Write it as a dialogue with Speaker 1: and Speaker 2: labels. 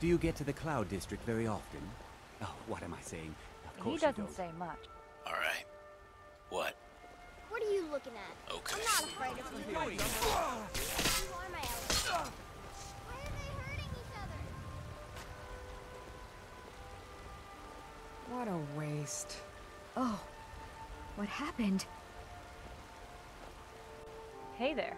Speaker 1: Do you get to the Cloud District very often? Oh, what am I saying? Of course He
Speaker 2: doesn't say much.
Speaker 3: Alright. What?
Speaker 4: What are you looking at?
Speaker 3: Okay.
Speaker 4: I'm not afraid of you. You are. Why are they hurting each other?
Speaker 5: What a waste.
Speaker 6: Oh, what happened?
Speaker 2: Hey there.